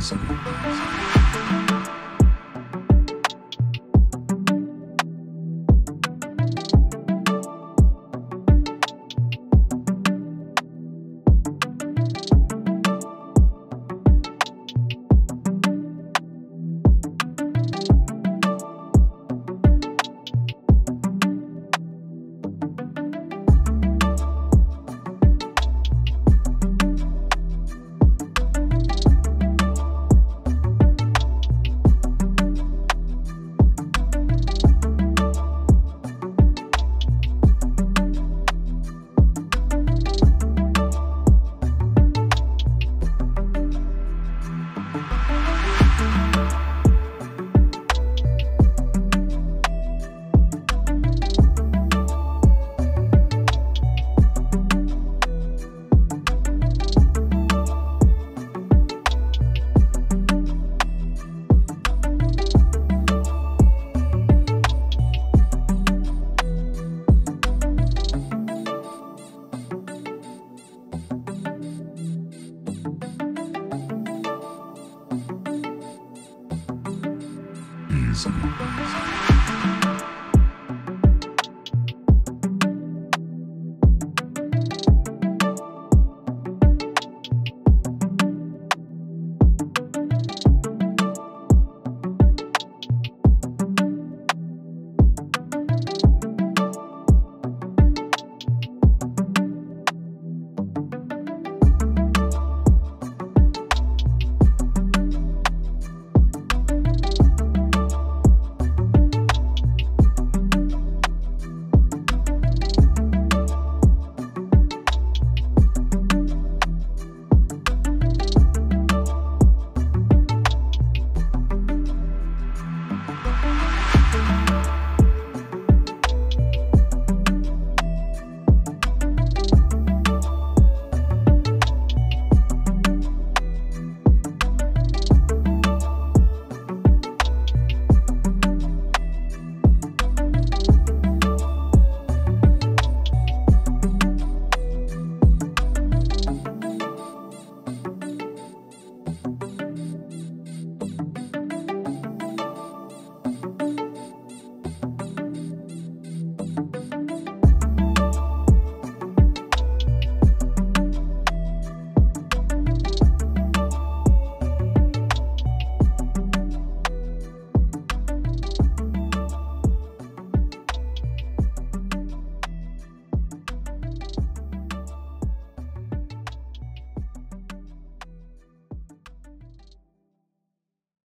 reason. Some